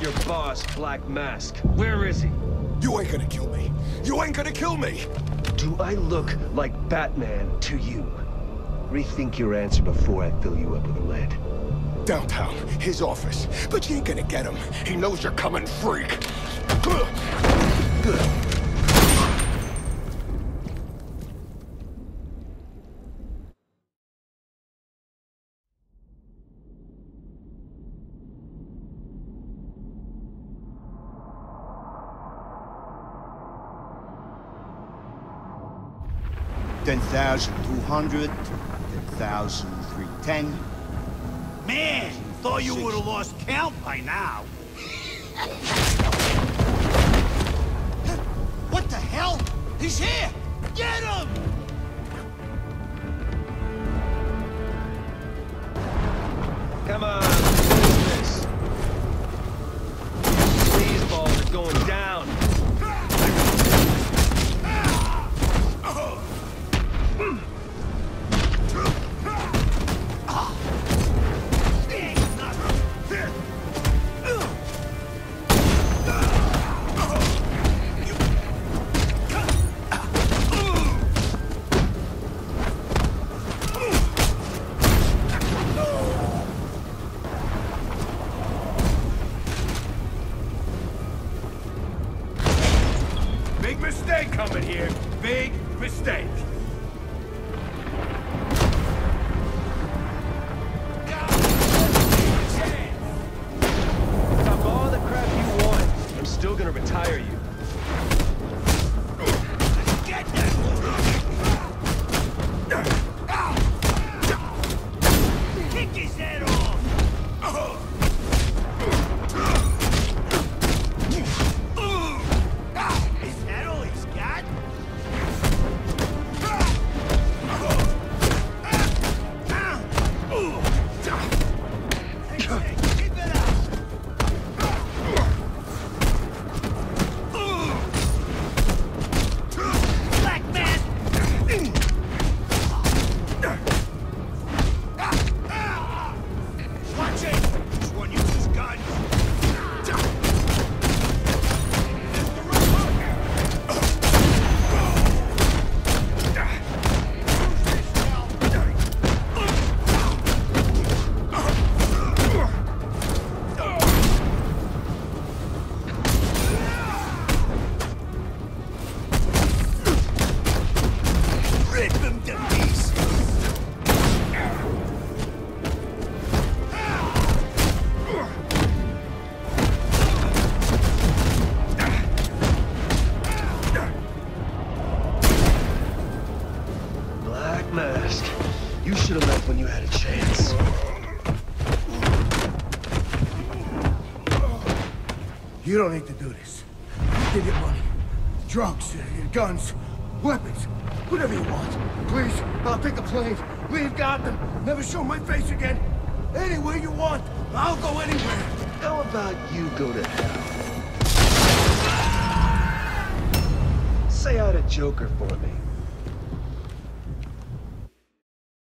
your boss, Black Mask. Where is he? You ain't gonna kill me. You ain't gonna kill me! Do I look like Batman to you? Rethink your answer before I fill you up with lead. Downtown, his office. But you ain't gonna get him. He knows you're coming, freak. Good. Ten thousand two hundred, ten thousand three ten. Man, thought you would have lost count by now. what the hell? He's here! Get him! Come on, Big mistake coming here. Big mistake. Talk all the crap you want. I'm still gonna retire you. Rip him to pieces! Black Mask. You should have left when you had a chance. You don't need to do this. Give your money. Drugs, uh, guns, weapons, whatever you want. Please, I'll take a plane, leave Gotham, never show my face again. Anywhere you want, I'll go anywhere. How about you go to hell? Say hi to Joker for me.